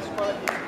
guys.